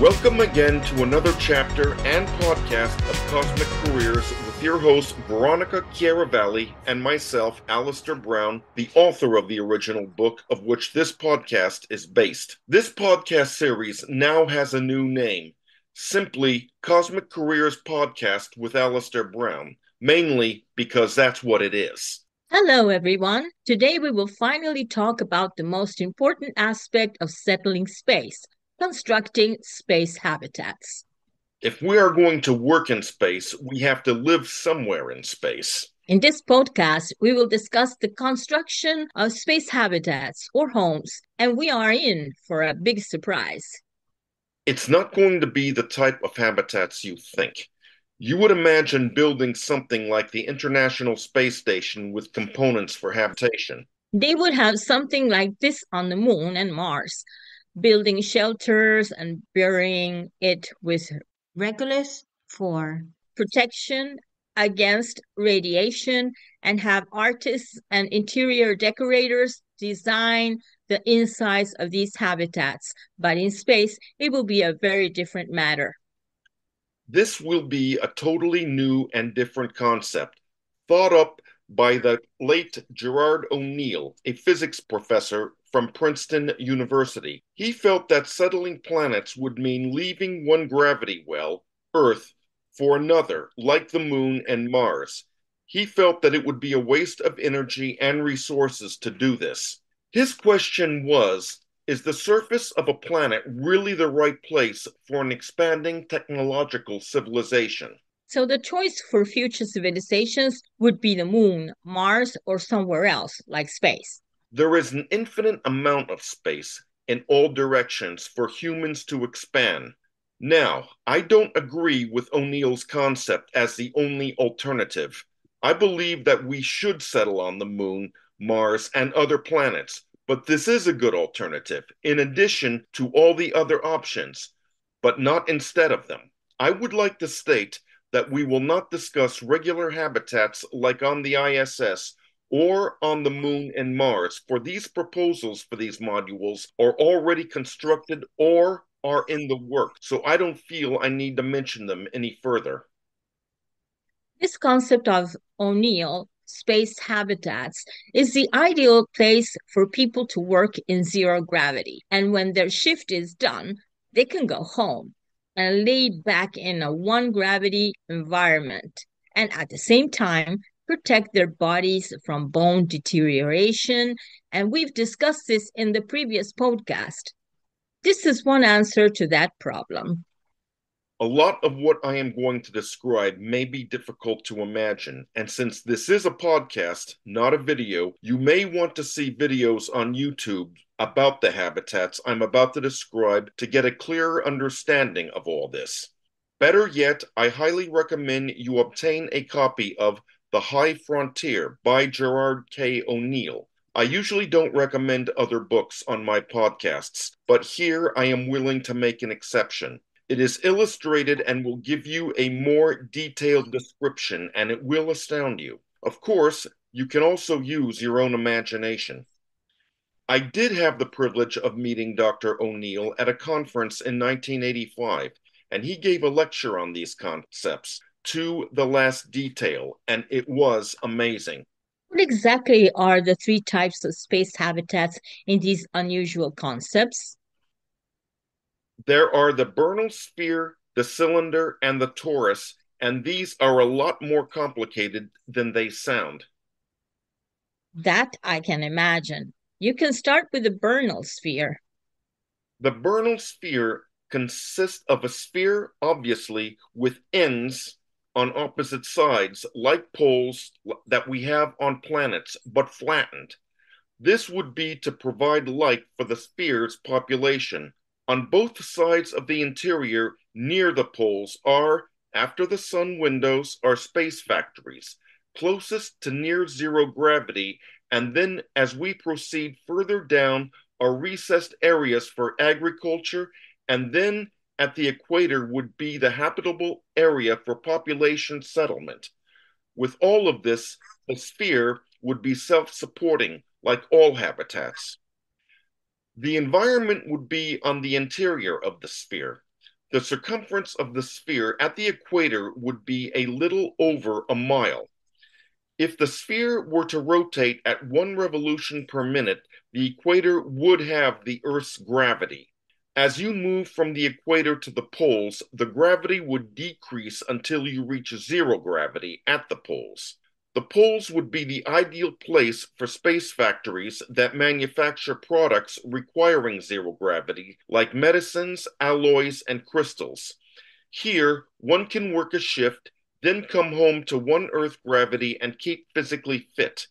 Welcome again to another chapter and podcast of Cosmic Careers with your host, Veronica Chiaravalli, and myself, Alastair Browne, the author of the original book of which this podcast is based. This podcast series now has a new name simply Cosmic Careers Podcast with Alastair Browne, mainly because that's what it is. Hello, everyone. Today we will finally talk about the most important aspect of settling space constructing space habitats. If we are going to work in space, we have to live somewhere in space. In this podcast, we will discuss the construction of space habitats or homes, and we are in for a big surprise. It's not going to be the type of habitats you think. You would imagine building something like the International Space Station with components for habitation. They would have something like this on the moon and Mars, building shelters and burying it with regolith for protection against radiation and have artists and interior decorators design the insides of these habitats. But in space, it will be a very different matter. This will be a totally new and different concept, thought up by the late Gerard O'Neill, a physics professor from Princeton University. He felt that settling planets would mean leaving one gravity well, Earth, for another, like the Moon and Mars. He felt that it would be a waste of energy and resources to do this. His question was Is the surface of a planet really the right place for an expanding technological civilization? So the choice for future civilizations would be the moon, Mars, or somewhere else, like space. There is an infinite amount of space in all directions for humans to expand. Now, I don't agree with O'Neill's concept as the only alternative. I believe that we should settle on the moon, Mars, and other planets, but this is a good alternative, in addition to all the other options, but not instead of them. I would like to state that we will not discuss regular habitats like on the ISS or on the Moon and Mars, for these proposals for these modules are already constructed or are in the work, so I don't feel I need to mention them any further. This concept of O'Neill space habitats is the ideal place for people to work in zero gravity. And when their shift is done, they can go home and lay back in a one gravity environment and at the same time protect their bodies from bone deterioration. And we've discussed this in the previous podcast. This is one answer to that problem. A lot of what I am going to describe may be difficult to imagine, and since this is a podcast, not a video, you may want to see videos on YouTube about the habitats I'm about to describe to get a clearer understanding of all this. Better yet, I highly recommend you obtain a copy of The High Frontier by Gerard K. O'Neill. I usually don't recommend other books on my podcasts, but here I am willing to make an exception. It is illustrated and will give you a more detailed description, and it will astound you. Of course, you can also use your own imagination. I did have the privilege of meeting Dr. O'Neill at a conference in 1985, and he gave a lecture on these concepts to the last detail, and it was amazing. What exactly are the three types of space habitats in these unusual concepts? There are the Bernal sphere, the cylinder, and the torus, and these are a lot more complicated than they sound. That I can imagine. You can start with the Bernal sphere. The Bernal sphere consists of a sphere, obviously, with ends on opposite sides, like poles that we have on planets, but flattened. This would be to provide light for the sphere's population, on both sides of the interior near the poles are, after the sun windows, are space factories, closest to near zero gravity, and then as we proceed further down are recessed areas for agriculture, and then at the equator would be the habitable area for population settlement. With all of this, the sphere would be self supporting like all habitats. The environment would be on the interior of the sphere. The circumference of the sphere at the equator would be a little over a mile. If the sphere were to rotate at one revolution per minute, the equator would have the Earth's gravity. As you move from the equator to the poles, the gravity would decrease until you reach zero gravity at the poles. The poles would be the ideal place for space factories that manufacture products requiring zero gravity, like medicines, alloys, and crystals. Here, one can work a shift then come home to one Earth gravity and keep physically fit.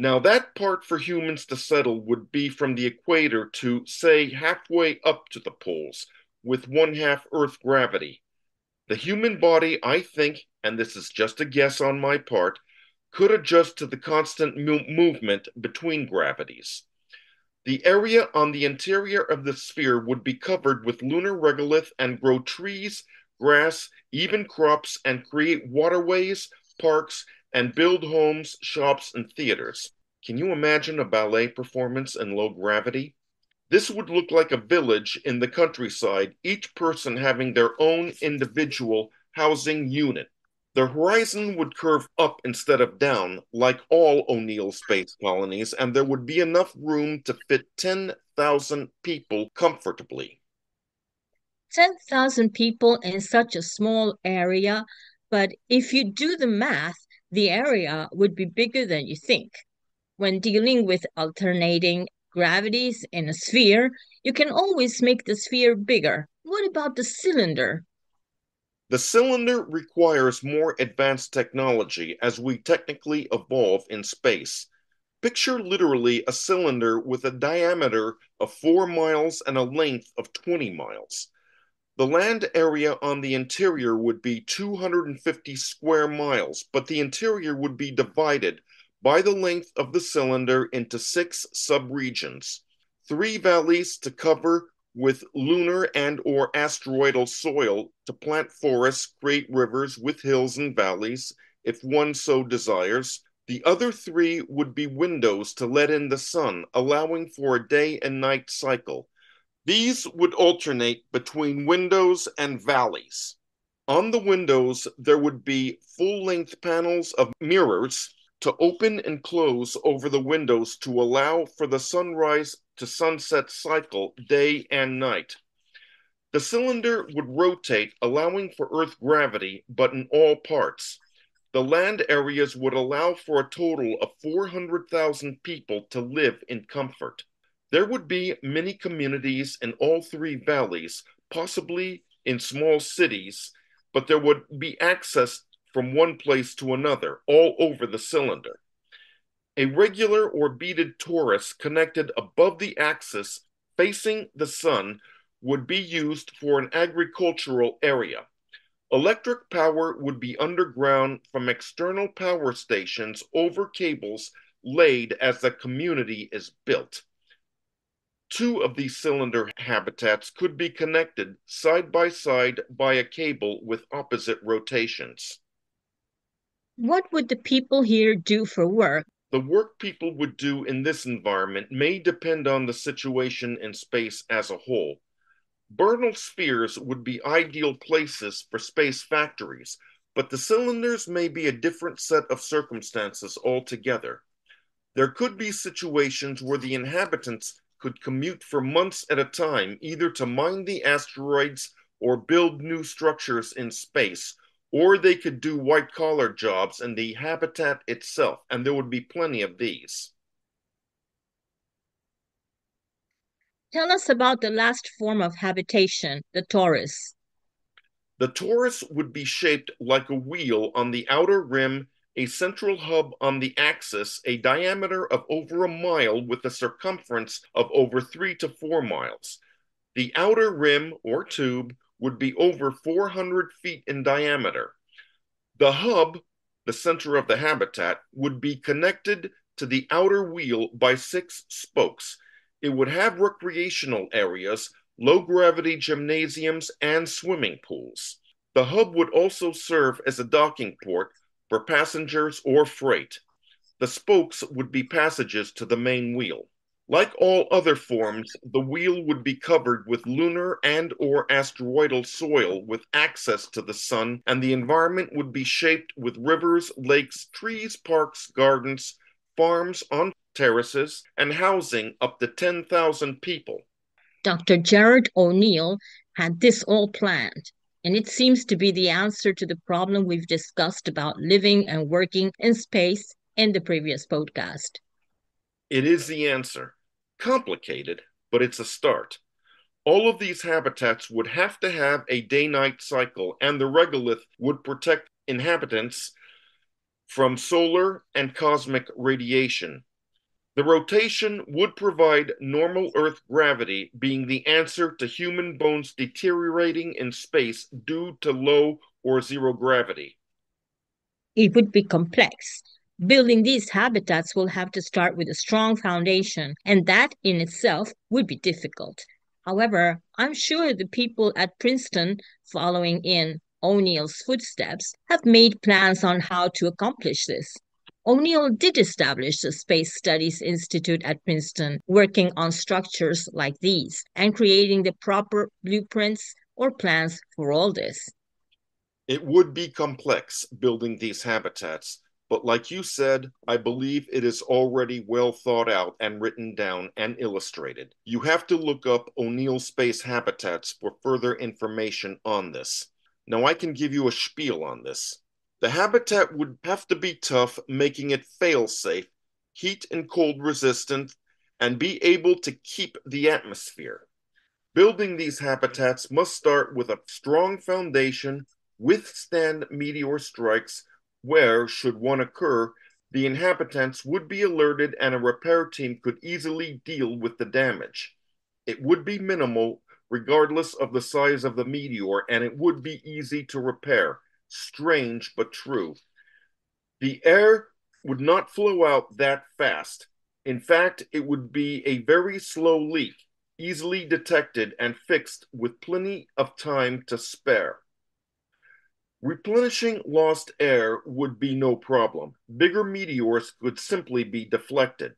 Now, that part for humans to settle would be from the equator to, say, halfway up to the poles, with one half Earth gravity. The human body, I think, and this is just a guess on my part, could adjust to the constant mo- movement between gravities. The area on the interior of the sphere would be covered with lunar regolith and grow trees, grass, even crops, and create waterways, parks, and build homes, shops, and theaters. Can you imagine a ballet performance in low gravity? This would look like a village in the countryside, each person having their own individual housing unit. The horizon would curve up instead of down, like all O'Neill space colonies, and there would be enough room to fit 10,000 people comfortably. 10,000 people in such a small area, but if you do the math, the area would be bigger than you think. When dealing with alternating gravities in a sphere, you can always make the sphere bigger. What about the cylinder? The cylinder requires more advanced technology as we technically evolve in space. Picture literally a cylinder with a diameter of 4 miles and a length of 20 miles. The land area on the interior would be 250 square miles, but the interior would be divided by the length of the cylinder into six subregions. Three valleys to cover with lunar and or asteroidal soil to plant forests, create rivers with hills and valleys if one so desires. The other three would be windows to let in the sun, allowing for a day and night cycle. These would alternate between windows and valleys. On the windows, there would be full length panels of mirrors to open and close over the windows to allow for the sunrise to sunset cycle day and night. The cylinder would rotate, allowing for Earth gravity, but in all parts. The land areas would allow for a total of 400,000 people to live in comfort. There would be many communities in all three valleys, possibly in small cities, but there would be access from one place to another, all over the cylinder. A regular or beaded torus connected above the axis facing the sun would be used for an agricultural area. Electric power would be underground from external power stations over cables laid as the community is built. Two of these cylinder habitats could be connected side by side by a cable with opposite rotations. What would the people here do for work? The work people would do in this environment may depend on the situation in space as a whole. Bernal spheres would be ideal places for space factories, but the cylinders may be a different set of circumstances altogether. There could be situations where the inhabitants could commute for months at a time, either to mine the asteroids or build new structures in space, or they could do white collar jobs in the habitat itself, and there would be plenty of these. Tell us about the last form of habitation, the torus. The torus would be shaped like a wheel on the outer rim a central hub on the axis, a diameter of over a mile with a circumference of over three to four miles. The outer rim or tube would be over 400 feet in diameter. The hub, the center of the habitat, would be connected to the outer wheel by six spokes. It would have recreational areas, low gravity gymnasiums, and swimming pools. The hub would also serve as a docking port for passengers or freight. The spokes would be passages to the main wheel. Like all other forms, the wheel would be covered with lunar and or asteroidal soil with access to the sun, and the environment would be shaped with rivers, lakes, trees, parks, gardens, farms on terraces, and housing up to 10,000 people. Dr. Gerard O'Neill had this all planned, and it seems to be the answer to the problem we've discussed about living and working in space in the previous podcast. It is the answer complicated, but it's a start. All of these habitats would have to have a day night cycle, and the regolith would protect inhabitants from solar and cosmic radiation. The rotation would provide normal Earth gravity, being the answer to human bones deteriorating in space due to low or zero gravity. It would be complex, Building these habitats will have to start with a strong foundation, and that in itself would be difficult. However, I'm sure the people at Princeton, following in O'Neill's footsteps, have made plans on how to accomplish this. O'Neill did establish the Space Studies Institute at Princeton, working on structures like these and creating the proper blueprints or plans for all this. It would be complex building these habitats, but like you said, I believe it is already well thought out and written down and illustrated. You have to look up O'Neill Space Habitats for further information on this. Now, I can give you a spiel on this. The habitat would have to be tough, making it fail safe, heat and cold resistant, and be able to keep the atmosphere. Building these habitats must start with a strong foundation, withstand meteor strikes, where, should one occur, the inhabitants would be alerted and a repair team could easily deal with the damage. It would be minimal, regardless of the size of the meteor, and it would be easy to repair. Strange but true. The air would not flow out that fast. In fact, it would be a very slow leak, easily detected and fixed with plenty of time to spare. Replenishing lost air would be no problem. Bigger meteors could simply be deflected.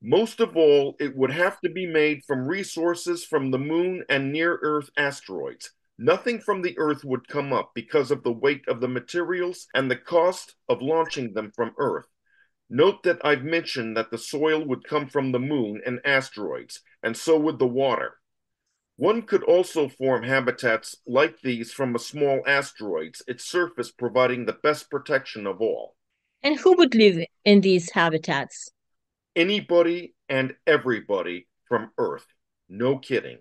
Most of all, it would have to be made from resources from the moon and near Earth asteroids. Nothing from the Earth would come up because of the weight of the materials and the cost of launching them from Earth. Note that I've mentioned that the soil would come from the moon and asteroids, and so would the water. One could also form habitats like these from a small asteroids, its surface providing the best protection of all. And who would live in these habitats? Anybody and everybody from Earth. No kidding.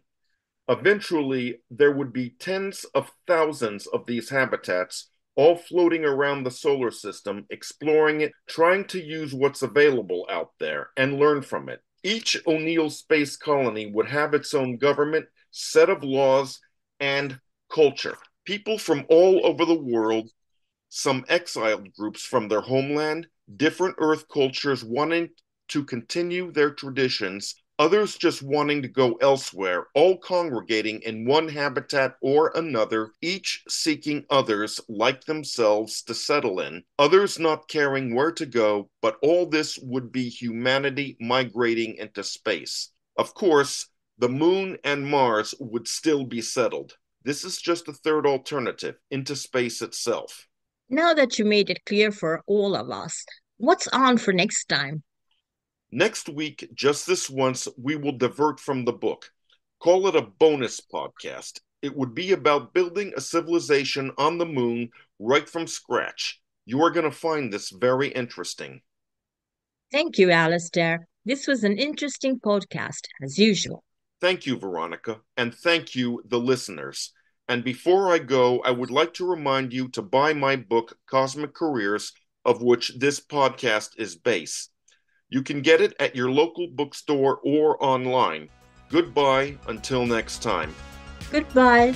Eventually, there would be tens of thousands of these habitats, all floating around the solar system, exploring it, trying to use what's available out there and learn from it. Each O'Neill space colony would have its own government set of laws, and culture. People from all over the world, some exiled groups from their homeland, different Earth cultures wanting to continue their traditions, others just wanting to go elsewhere, all congregating in one habitat or another, each seeking others like themselves to settle in, others not caring where to go, but all this would be humanity migrating into space. Of course, the moon and Mars would still be settled. This is just a third alternative into space itself. Now that you made it clear for all of us, what's on for next time? Next week, just this once, we will divert from the book. Call it a bonus podcast. It would be about building a civilization on the moon right from scratch. You are going to find this very interesting. Thank you, Alastair. This was an interesting podcast, as usual. Thank you, Veronica, and thank you, the listeners. And before I go, I would like to remind you to buy my book, Cosmic Careers, of which this podcast is based. You can get it at your local bookstore or online. Goodbye until next time. Goodbye.